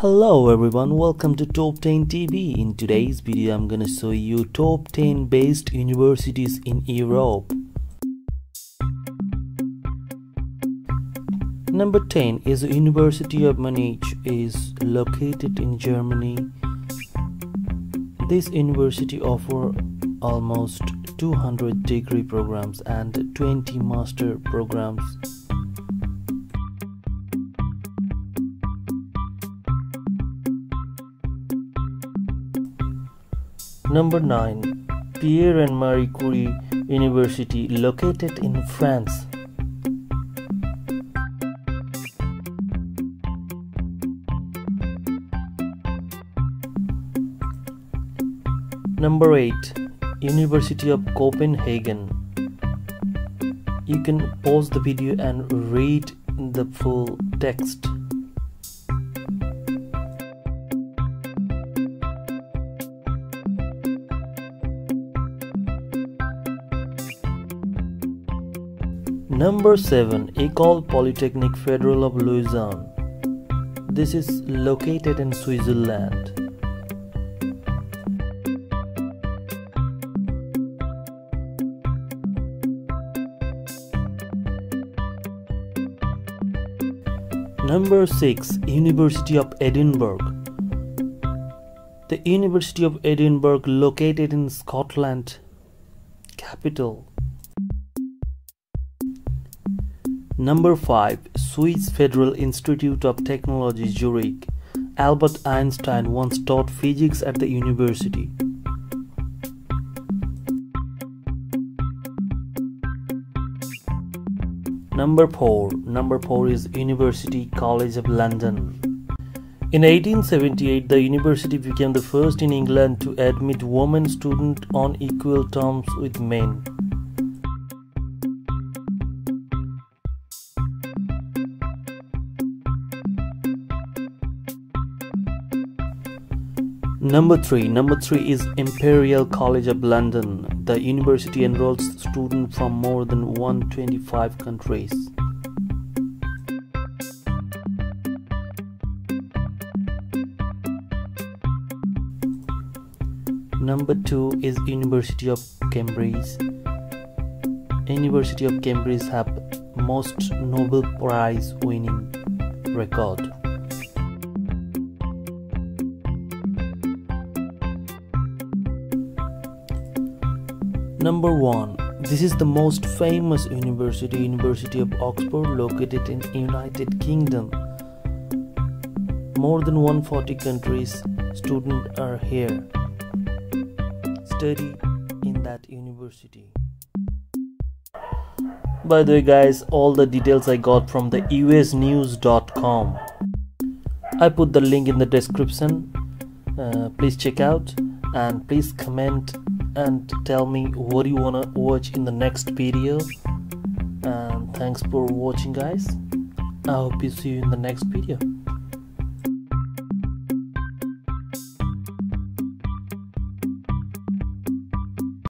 Hello everyone, welcome to Top 10 TV. In today's video, I'm gonna show you top 10 best universities in Europe. Number 10 is the University of Munich is located in Germany. This university offer almost 200 degree programs and 20 master programs. Number 9 Pierre and Marie Curie University located in France. Number 8 University of Copenhagen. You can pause the video and read the full text. Number 7 Ecole Polytechnique Federal of Lausanne. This is located in Switzerland. Number 6 University of Edinburgh. The University of Edinburgh located in Scotland capital. Number 5 Swiss Federal Institute of Technology Zurich. Albert Einstein once taught physics at the university. Number 4 Number 4 is University College of London. In 1878, the university became the first in England to admit women students on equal terms with men. Number 3 Number 3 is Imperial College of London. The university enrolls students from more than 125 countries. Number 2 is University of Cambridge. University of Cambridge have most Nobel Prize winning record. Number 1. This is the most famous university, University of Oxford, located in United Kingdom. More than 140 countries students are here. Study in that university. By the way guys, all the details I got from the usnews.com. I put the link in the description. Uh, please check out and please comment and tell me what you wanna watch in the next video. And thanks for watching guys. I hope you see you in the next video